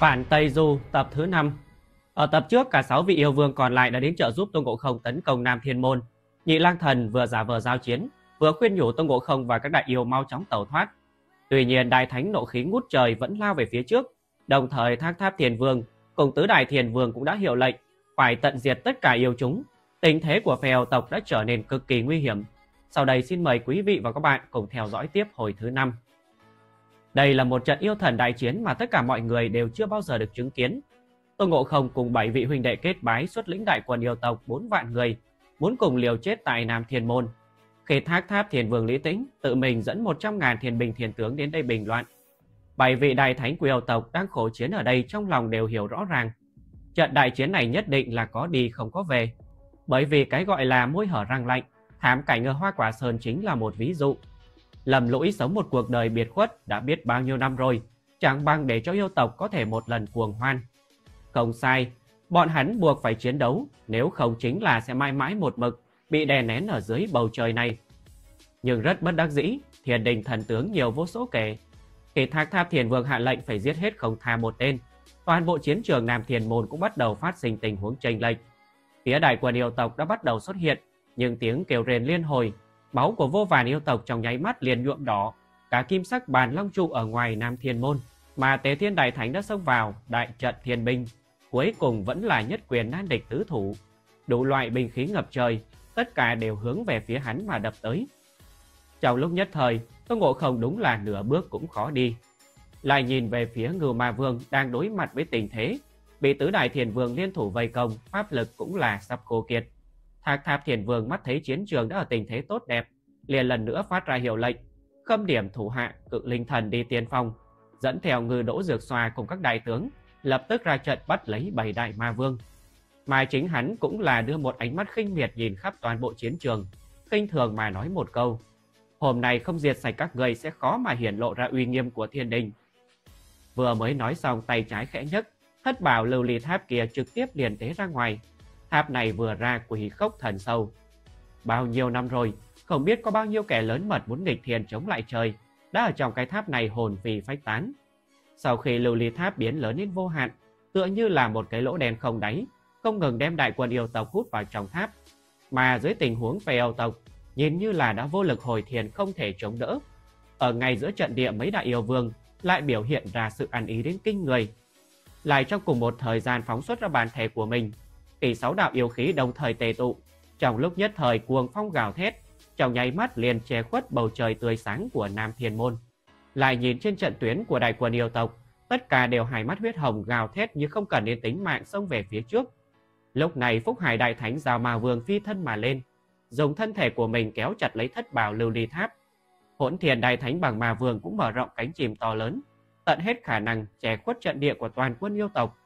Phản Tây Du tập thứ 5 Ở tập trước cả 6 vị yêu vương còn lại đã đến trợ giúp Tôn Ngộ Không tấn công Nam Thiên Môn. Nhị Lang Thần vừa giả vờ giao chiến, vừa khuyên nhủ Tôn Ngộ Không và các đại yêu mau chóng tẩu thoát. Tuy nhiên Đại Thánh nộ khí ngút trời vẫn lao về phía trước, đồng thời Thác Tháp Thiền Vương cùng tứ đại Thiền Vương cũng đã hiệu lệnh phải tận diệt tất cả yêu chúng. Tình thế của phèo tộc đã trở nên cực kỳ nguy hiểm. Sau đây xin mời quý vị và các bạn cùng theo dõi tiếp hồi thứ 5. Đây là một trận yêu thần đại chiến mà tất cả mọi người đều chưa bao giờ được chứng kiến. Tôn Ngộ Không cùng bảy vị huynh đệ kết bái xuất lĩnh đại quân yêu tộc 4 vạn người, muốn cùng liều chết tại Nam Thiên Môn. Khi thác tháp thiền vương Lý Tĩnh tự mình dẫn 100.000 thiền bình thiền tướng đến đây bình loạn. Bảy vị đại thánh của yêu tộc đang khổ chiến ở đây trong lòng đều hiểu rõ ràng. Trận đại chiến này nhất định là có đi không có về. Bởi vì cái gọi là môi hở răng lạnh, thảm cảnh ở Hoa Quả Sơn chính là một ví dụ. Lầm lũi sống một cuộc đời biệt khuất đã biết bao nhiêu năm rồi, chẳng bằng để cho yêu tộc có thể một lần cuồng hoan. Không sai, bọn hắn buộc phải chiến đấu, nếu không chính là sẽ mãi mãi một mực, bị đè nén ở dưới bầu trời này. Nhưng rất bất đắc dĩ, thiền đình thần tướng nhiều vô số kể. Khi thác tháp thiền vương hạ lệnh phải giết hết không tha một tên, toàn bộ chiến trường Nam Thiền Môn cũng bắt đầu phát sinh tình huống tranh lệch. Phía đại quân yêu tộc đã bắt đầu xuất hiện, nhưng tiếng kêu rền liên hồi Máu của vô vàn yêu tộc trong nháy mắt liền nhuộm đỏ, cả kim sắc bàn long trụ ở ngoài Nam Thiên Môn, mà Tế Thiên Đại Thánh đã xông vào đại trận thiên binh, cuối cùng vẫn là nhất quyền nan địch tứ thủ. Đủ loại binh khí ngập trời, tất cả đều hướng về phía hắn mà đập tới. Trong lúc nhất thời, Tôn Ngộ Không đúng là nửa bước cũng khó đi. Lại nhìn về phía Ngưu Ma Vương đang đối mặt với tình thế, bị tứ đại thiền vương liên thủ vây công, pháp lực cũng là sắp khô kiệt. Thạc Tháp Thiền Vương mắt thấy chiến trường đã ở tình thế tốt đẹp, liền lần nữa phát ra hiệu lệnh, khâm điểm thủ hạ cự linh thần đi tiên phong, dẫn theo ngư đỗ dược xoa cùng các đại tướng, lập tức ra trận bắt lấy bảy đại ma vương. Mà chính hắn cũng là đưa một ánh mắt khinh miệt nhìn khắp toàn bộ chiến trường, khinh thường mà nói một câu. Hôm nay không diệt sạch các người sẽ khó mà hiển lộ ra uy nghiêm của thiên đình. Vừa mới nói xong tay trái khẽ nhấc, thất bảo lưu ly tháp kia trực tiếp liền tế ra ngoài, Tháp này vừa ra quỷ khốc thần sâu. Bao nhiêu năm rồi, không biết có bao nhiêu kẻ lớn mật muốn nghịch thiền chống lại trời, đã ở trong cái tháp này hồn vì phách tán. Sau khi lưu ly tháp biến lớn đến vô hạn, tựa như là một cái lỗ đen không đáy, không ngừng đem đại quân yêu tộc hút vào trong tháp. Mà dưới tình huống về yêu tộc, nhìn như là đã vô lực hồi thiền không thể chống đỡ. Ở ngay giữa trận địa mấy đại yêu vương lại biểu hiện ra sự ăn ý đến kinh người. Lại trong cùng một thời gian phóng xuất ra bản thể của mình, khi sáu đạo yêu khí đồng thời tề tụ, trong lúc nhất thời cuồng phong gào thét, trong nháy mắt liền che khuất bầu trời tươi sáng của Nam Thiên Môn. Lại nhìn trên trận tuyến của đại quân yêu tộc, tất cả đều hai mắt huyết hồng gào thét như không cần đến tính mạng xông về phía trước. Lúc này Phúc Hải Đại Thánh rào mà vương phi thân mà lên, dùng thân thể của mình kéo chặt lấy thất bào lưu ly tháp. Hỗn thiền Đại Thánh bằng mà vương cũng mở rộng cánh chìm to lớn, tận hết khả năng che khuất trận địa của toàn quân yêu tộc.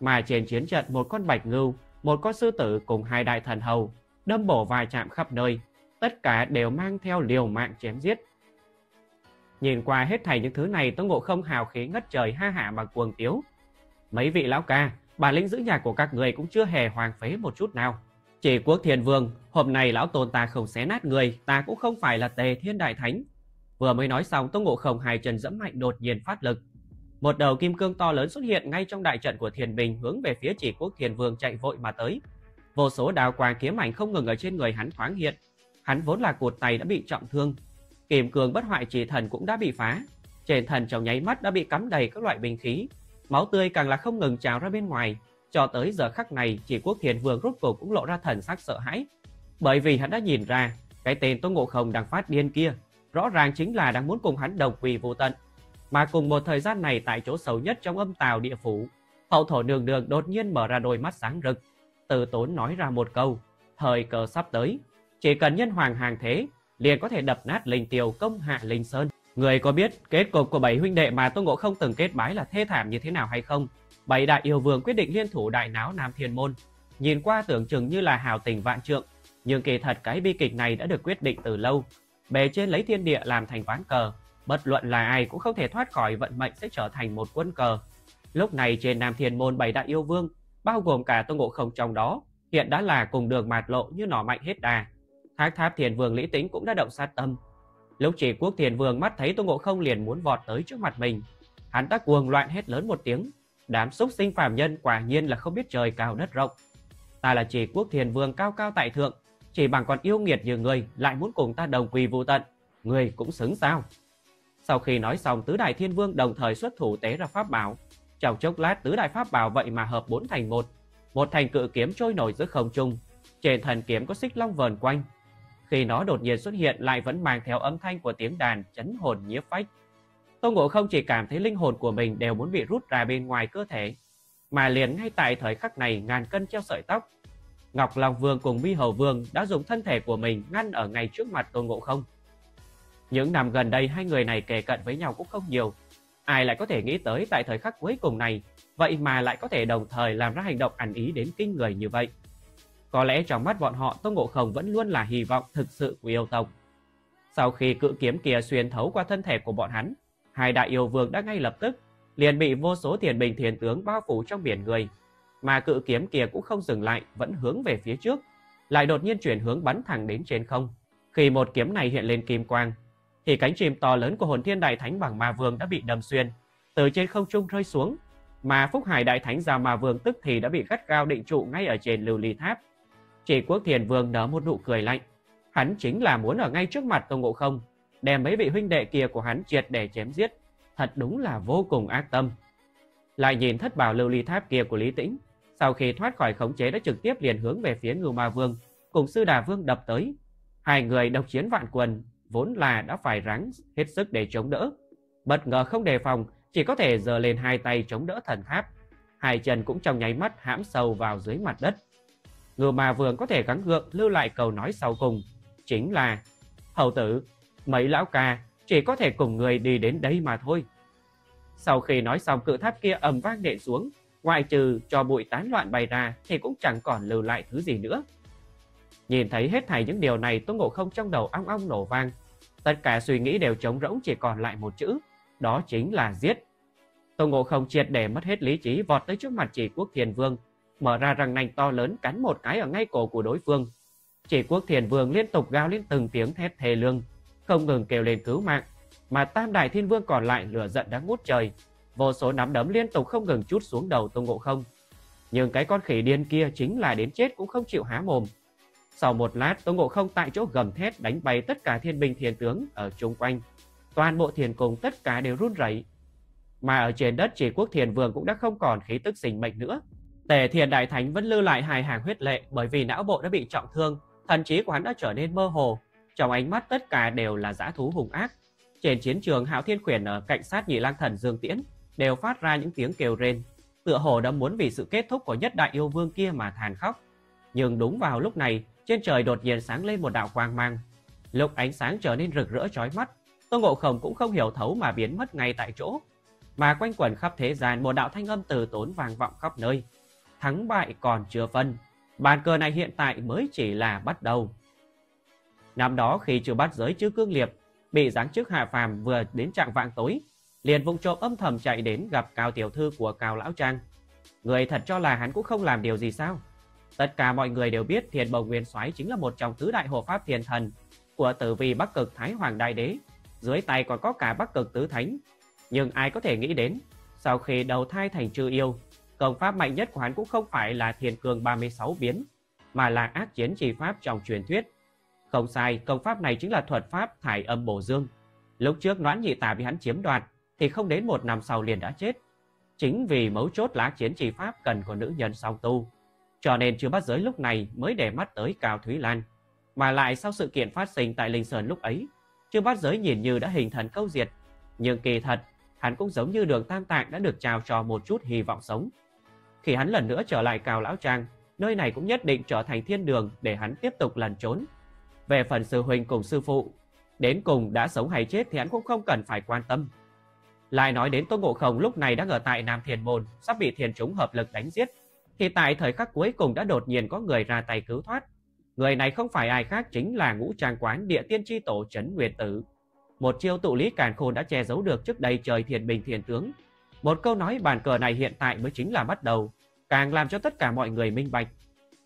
Mà trên chiến trận một con bạch ngưu một con sư tử cùng hai đại thần hầu đâm bổ vài chạm khắp nơi, tất cả đều mang theo liều mạng chém giết. Nhìn qua hết thảy những thứ này, Tôn Ngộ Không hào khí ngất trời ha hả mà cuồng tiếu. Mấy vị lão ca, bản lĩnh giữ nhà của các người cũng chưa hề hoàng phế một chút nào. Chỉ quốc thiền vương, hôm nay lão tôn ta không xé nát người, ta cũng không phải là tề thiên đại thánh. Vừa mới nói xong, Tôn Ngộ Không hai chân dẫm mạnh đột nhiên phát lực, một đầu kim cương to lớn xuất hiện ngay trong đại trận của Thiền Bình hướng về phía chỉ quốc Thiền Vương chạy vội mà tới. Vô số đào quang kiếm ảnh không ngừng ở trên người hắn thoáng hiện. Hắn vốn là cột tay đã bị trọng thương. Kim cương bất hoại chỉ thần cũng đã bị phá. Trên thần trong nháy mắt đã bị cắm đầy các loại bình khí. Máu tươi càng là không ngừng trào ra bên ngoài. Cho tới giờ khắc này, chỉ quốc Thiền Vương rốt cuộc cũng lộ ra thần sắc sợ hãi. Bởi vì hắn đã nhìn ra, cái tên Tô Ngộ Không đang phát điên kia, rõ ràng chính là đang muốn cùng hắn đồng quỳ vô tận. Mà cùng một thời gian này tại chỗ xấu nhất trong âm tào địa phủ, hậu thổ đường đường đột nhiên mở ra đôi mắt sáng rực. Từ tốn nói ra một câu, thời cờ sắp tới, chỉ cần nhân hoàng hàng thế, liền có thể đập nát linh tiêu công hạ linh sơn. Người có biết kết cục của bảy huynh đệ mà Tôn Ngộ không từng kết bái là thê thảm như thế nào hay không? Bảy đại yêu vương quyết định liên thủ đại náo Nam Thiên Môn. Nhìn qua tưởng chừng như là hào tình vạn trượng, nhưng kỳ thật cái bi kịch này đã được quyết định từ lâu. Bề trên lấy thiên địa làm thành ván cờ, Bất luận là ai cũng không thể thoát khỏi vận mệnh sẽ trở thành một quân cờ. Lúc này trên Nam Thiên Môn bảy đại yêu vương, bao gồm cả Tôn Ngộ Không trong đó, hiện đã là cùng đường mạt lộ như nỏ mạnh hết đà. Thác Tháp Thiền Vương Lý Tĩnh cũng đã động sát tâm. Lúc chỉ quốc Thiền Vương mắt thấy Tôn Ngộ Không liền muốn vọt tới trước mặt mình, hắn ta cuồng loạn hết lớn một tiếng, Đám súc sinh phàm nhân quả nhiên là không biết trời cao đất rộng. Ta là chỉ quốc thiền vương cao cao tại thượng, chỉ bằng còn yêu nghiệt như người lại muốn cùng ta đồng quỳ vô tận, người cũng xứng sao? Sau khi nói xong, tứ đại thiên vương đồng thời xuất thủ tế ra pháp bảo. Trong chốc lát tứ đại pháp bảo vậy mà hợp bốn thành một, một thành cự kiếm trôi nổi giữa không trung, trên thần kiếm có xích long vờn quanh. Khi nó đột nhiên xuất hiện lại vẫn mang theo âm thanh của tiếng đàn chấn hồn nhiếp phách. Tôn Ngộ không chỉ cảm thấy linh hồn của mình đều muốn bị rút ra bên ngoài cơ thể, mà liền ngay tại thời khắc này ngàn cân treo sợi tóc. Ngọc Long Vương cùng Mi Hầu Vương đã dùng thân thể của mình ngăn ở ngay trước mặt Tôn Ngộ không. Những năm gần đây hai người này kề cận với nhau cũng không nhiều. Ai lại có thể nghĩ tới tại thời khắc cuối cùng này, vậy mà lại có thể đồng thời làm ra hành động ăn ý đến kinh người như vậy. Có lẽ trong mắt bọn họ Tôn Ngộ Không vẫn luôn là hy vọng thực sự của yêu tộc. Sau khi cự kiếm kia xuyên thấu qua thân thể của bọn hắn, hai đại yêu vương đã ngay lập tức liền bị vô số thiền bình thiền tướng bao phủ trong biển người. Mà cự kiếm kia cũng không dừng lại, vẫn hướng về phía trước, lại đột nhiên chuyển hướng bắn thẳng đến trên không. Khi một kiếm này hiện lên kim quang, thì cánh chim to lớn của hồn thiên đại thánh bằng ma vương đã bị đâm xuyên, từ trên không trung rơi xuống, mà Phúc Hải đại thánh già ma vương tức thì đã bị gắt gao định trụ ngay ở trên lưu ly tháp. Chỉ quốc thiền vương nở một nụ cười lạnh, hắn chính là muốn ở ngay trước mặt Tôn Ngộ Không, đem mấy vị huynh đệ kia của hắn triệt để chém giết, thật đúng là vô cùng ác tâm. Lại nhìn thất bảo lưu ly tháp kia của Lý Tĩnh, sau khi thoát khỏi khống chế đã trực tiếp liền hướng về phía Ngưu Ma Vương, cùng Sư Đà Vương đập tới. Hai người độc chiến vạn quần, vốn là đã phải ráng hết sức để chống đỡ. Bất ngờ không đề phòng, chỉ có thể giơ lên hai tay chống đỡ thần tháp. Hai chân cũng trong nháy mắt hãm sâu vào dưới mặt đất. Ngưu Ma Vương có thể gắng gượng lưu lại câu nói sau cùng, chính là Hầu tử, mấy lão ca chỉ có thể cùng người đi đến đây mà thôi. Sau khi nói xong cự tháp kia ầm vang nện xuống, ngoại trừ cho bụi tán loạn bay ra thì cũng chẳng còn lưu lại thứ gì nữa. Nhìn thấy hết thảy những điều này Tô Ngộ Không trong đầu ong ong nổ vang. Tất cả suy nghĩ đều trống rỗng chỉ còn lại một chữ, đó chính là giết. Tôn Ngộ Không triệt để mất hết lý trí vọt tới trước mặt chỉ quốc thiền vương, mở ra răng nanh to lớn cắn một cái ở ngay cổ của đối phương. Chỉ quốc thiền vương liên tục gào lên từng tiếng thét thề lương, không ngừng kêu lên cứu mạng, mà tam đại thiên vương còn lại lửa giận đã ngút trời, vô số nắm đấm liên tục không ngừng chút xuống đầu Tôn Ngộ Không. Nhưng cái con khỉ điên kia chính là đến chết cũng không chịu há mồm. Sau một lát, Tôn Ngộ Không tại chỗ gầm thét đánh bay tất cả thiên binh thiên tướng ở chung quanh. Toàn bộ thiền cùng tất cả đều run rẩy. Mà ở trên đất chỉ quốc thiền vương cũng đã không còn khí tức sinh mệnh nữa. Tề thiền đại thánh vẫn lưu lại hài hàng huyết lệ bởi vì não bộ đã bị trọng thương, thần trí của hắn đã trở nên mơ hồ. Trong ánh mắt tất cả đều là dã thú hùng ác. Trên chiến trường Hạo Thiên Khuyển ở cạnh sát nhị lang thần Dương Tiễn đều phát ra những tiếng kêu rên, tựa hồ đã muốn vì sự kết thúc của nhất đại yêu vương kia mà than khóc. Nhưng đúng vào lúc này, trên trời đột nhiên sáng lên một đạo quang mang. Lúc ánh sáng trở nên rực rỡ chói mắt, Tô Ngộ Không cũng không hiểu thấu mà biến mất ngay tại chỗ, mà quanh quẩn khắp thế gian một đạo thanh âm từ tốn vang vọng khắp nơi. Thắng bại còn chưa phân, bàn cờ này hiện tại mới chỉ là bắt đầu. Năm đó khi chưa bắt giới chư cương liệp, bị giáng chức hạ phàm vừa đến trạng vạng tối, liền vụng trộm âm thầm chạy đến gặp Cao tiểu thư của Cao lão trang. Người thật cho là hắn cũng không làm điều gì sao? Tất cả mọi người đều biết Thiền Bồng Nguyên Soái chính là một trong tứ đại hộ pháp thiền thần của tử vi Bắc Cực Thái Hoàng Đại Đế, dưới tay còn có cả Bắc Cực Tứ Thánh. Nhưng ai có thể nghĩ đến, sau khi đầu thai thành trư yêu, công pháp mạnh nhất của hắn cũng không phải là Thiền Cường 36 biến, mà là ác chiến trì pháp trong truyền thuyết. Không sai, công pháp này chính là thuật pháp thải âm bổ dương. Lúc trước noãn nhị tà bị hắn chiếm đoạt, thì không đến một năm sau liền đã chết. Chính vì mấu chốt lá chiến trì pháp cần của nữ nhân song tu, cho nên chưa bắt giới lúc này mới để mắt tới Cao Thúy Lan. Mà lại sau sự kiện phát sinh tại Linh Sơn lúc ấy, chưa bắt giới nhìn như đã hình thần câu diệt. Nhưng kỳ thật, hắn cũng giống như đường tam tạng đã được trao cho một chút hy vọng sống. Khi hắn lần nữa trở lại Cao Lão Trang, nơi này cũng nhất định trở thành thiên đường để hắn tiếp tục lần trốn. Về phần sư huynh cùng sư phụ, đến cùng đã sống hay chết thì hắn cũng không cần phải quan tâm. Lại nói đến Tôn Ngộ Không lúc này đang ở tại Nam Thiền Môn, sắp bị thiền chúng hợp lực đánh giết, thì tại thời khắc cuối cùng đã đột nhiên có người ra tay cứu thoát. Người này không phải ai khác chính là ngũ trang quán địa tiên tri tổ Trấn Nguyệt Tử. Một chiêu tụ lý càn khôn đã che giấu được trước đây trời thiền bình thiền tướng. Một câu nói bàn cờ này hiện tại mới chính là bắt đầu, càng làm cho tất cả mọi người minh bạch.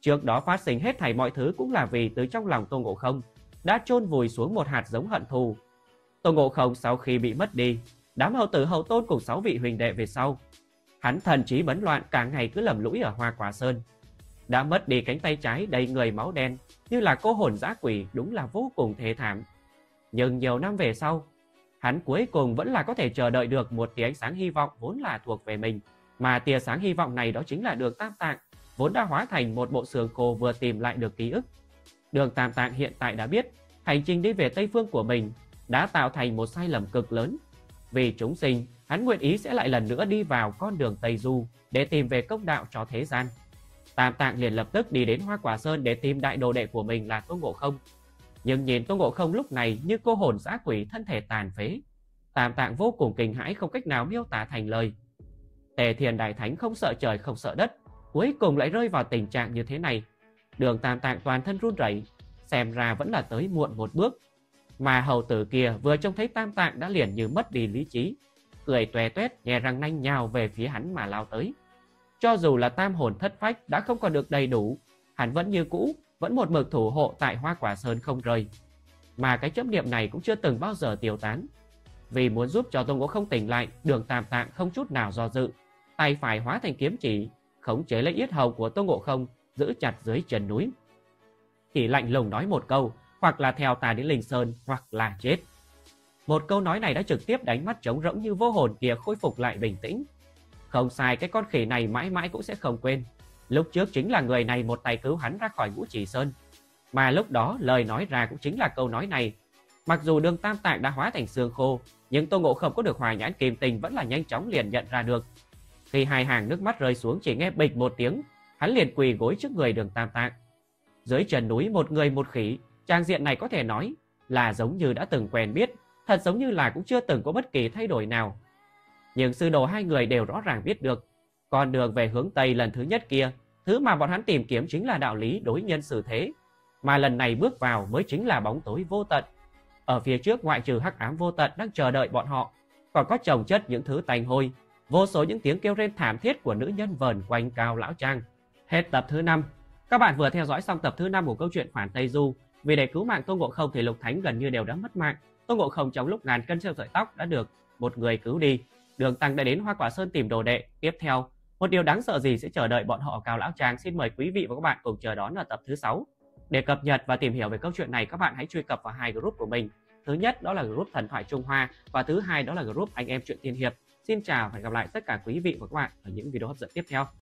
Trước đó phát sinh hết thảy mọi thứ cũng là vì từ trong lòng Tôn Ngộ Không đã chôn vùi xuống một hạt giống hận thù. Tôn Ngộ Không sau khi bị mất đi, đám hậu tử hậu tôn cùng sáu vị huỳnh đệ về sau Hắn thần trí bấn loạn cả ngày cứ lầm lũi ở Hoa Quả Sơn. Đã mất đi cánh tay trái đầy người máu đen, như là cô hồn dã quỷ đúng là vô cùng thê thảm. Nhưng nhiều năm về sau, hắn cuối cùng vẫn là có thể chờ đợi được một tia ánh sáng hy vọng vốn là thuộc về mình. Mà tia sáng hy vọng này đó chính là đường Tam Tạng, vốn đã hóa thành một bộ xương khô vừa tìm lại được ký ức. Đường Tam Tạng hiện tại đã biết, hành trình đi về Tây Phương của mình đã tạo thành một sai lầm cực lớn. Vì chúng sinh, hắn nguyện ý sẽ lại lần nữa đi vào con đường Tây Du để tìm về công đạo cho thế gian. Tam Tạng liền lập tức đi đến Hoa Quả Sơn để tìm đại đồ đệ của mình là Tôn Ngộ Không. Nhưng nhìn Tôn Ngộ Không lúc này như cô hồn dã quỷ thân thể tàn phế. Tam Tạng vô cùng kinh hãi không cách nào miêu tả thành lời. Tề Thiền Đại Thánh không sợ trời không sợ đất, cuối cùng lại rơi vào tình trạng như thế này. Đường Tam Tạng toàn thân run rẩy, xem ra vẫn là tới muộn một bước. Mà hầu tử kia vừa trông thấy Tam Tạng đã liền như mất đi lý trí, cười tuè tuét nhè răng nanh nhào về phía hắn mà lao tới. Cho dù là tam hồn thất phách đã không còn được đầy đủ, hắn vẫn như cũ, vẫn một mực thủ hộ tại hoa quả sơn không rời. Mà cái chấp niệm này cũng chưa từng bao giờ tiêu tán. Vì muốn giúp cho Tôn Ngộ không tỉnh lại, đường tam tạng không chút nào do dự. Tay phải hóa thành kiếm chỉ, khống chế lấy yết hầu của Tôn Ngộ không, giữ chặt dưới chân núi. Chỉ lạnh lùng nói một câu, hoặc là theo ta đến Linh Sơn, hoặc là chết. Một câu nói này đã trực tiếp đánh mắt trống rỗng như vô hồn kia khôi phục lại bình tĩnh. Không sai, cái con khỉ này mãi mãi cũng sẽ không quên. Lúc trước chính là người này một tay cứu hắn ra khỏi ngũ chỉ sơn. Mà lúc đó lời nói ra cũng chính là câu nói này. Mặc dù đường tam tạng đã hóa thành xương khô, nhưng Tô Ngộ không có được hòa nhãn kim tình vẫn là nhanh chóng liền nhận ra được. Khi hai hàng nước mắt rơi xuống chỉ nghe bịch một tiếng, hắn liền quỳ gối trước người đường tam tạng. Dưới chân núi một người một khỉ, trang diện này có thể nói là giống như đã từng quen biết, thật giống như là cũng chưa từng có bất kỳ thay đổi nào. Nhưng sư đồ hai người đều rõ ràng biết được, con đường về hướng Tây lần thứ nhất kia, thứ mà bọn hắn tìm kiếm chính là đạo lý đối nhân xử thế, mà lần này bước vào mới chính là bóng tối vô tận. Ở phía trước ngoại trừ hắc ám vô tận đang chờ đợi bọn họ, còn có chồng chất những thứ tanh hôi, vô số những tiếng kêu rên thảm thiết của nữ nhân vờn quanh cao lão trang. Hết tập thứ 5. Các bạn vừa theo dõi xong tập thứ 5 của câu chuyện phản Tây Du. Vì để cứu mạng Tôn Ngộ Không thì Lục Thánh gần như đều đã mất mạng. Tôn Ngộ Không trong lúc ngàn cân treo sợi tóc đã được một người cứu đi. Đường Tăng đã đến Hoa Quả Sơn tìm đồ đệ. Tiếp theo, một điều đáng sợ gì sẽ chờ đợi bọn họ Cao Lão Trang? Xin mời quý vị và các bạn cùng chờ đón ở tập thứ 6. Để cập nhật và tìm hiểu về câu chuyện này, các bạn hãy truy cập vào hai group của mình. Thứ nhất đó là group Thần thoại Trung Hoa và thứ hai đó là group Anh em chuyện tiên hiệp. Xin chào và hẹn gặp lại tất cả quý vị và các bạn ở những video hấp dẫn tiếp theo.